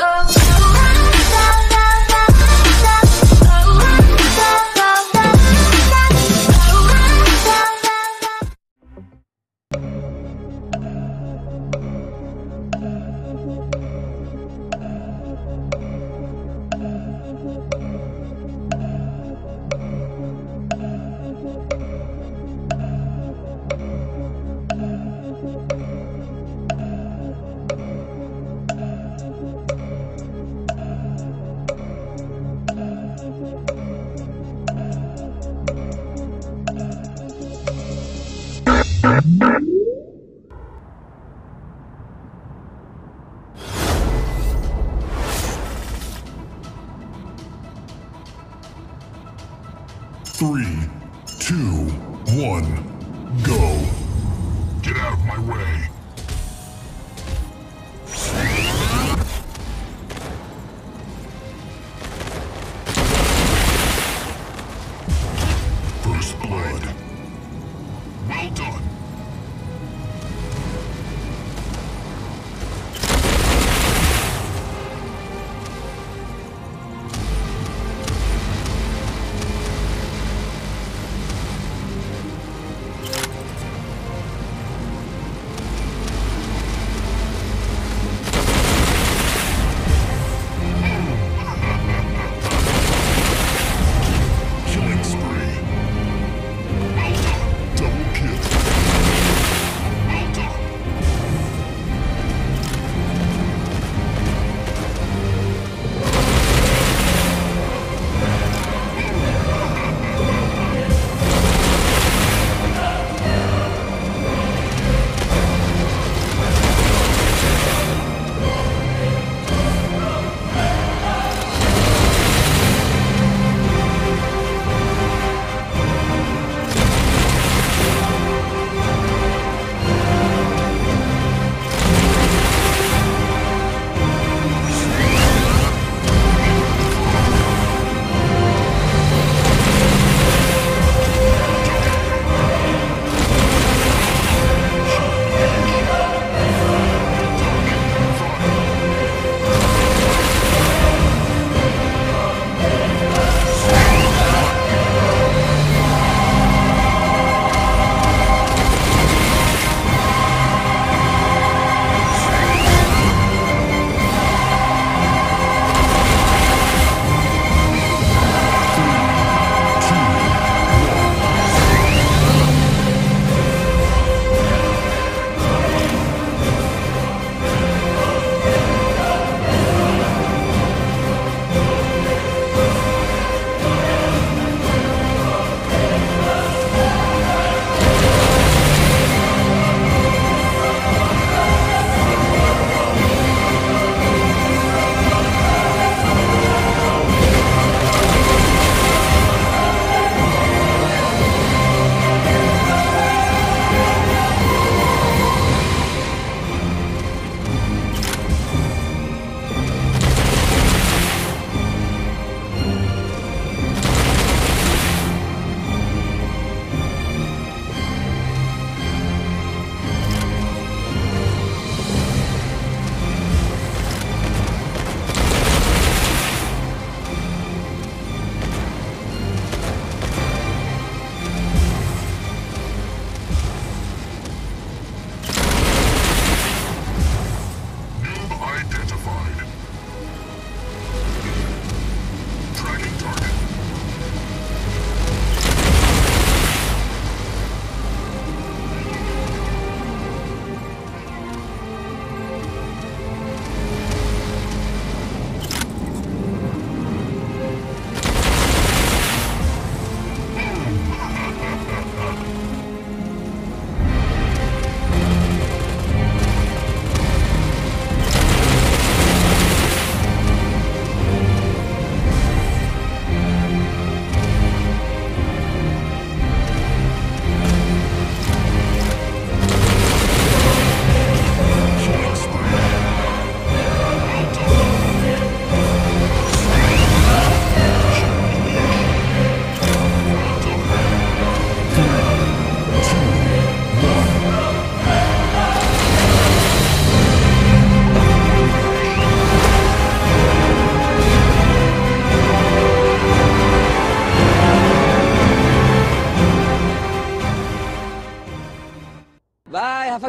go. Three, two, one, go. Get out of my way. First blood.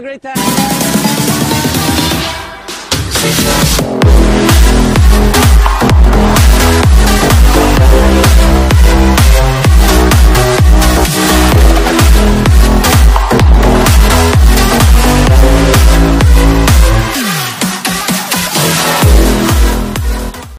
a great time.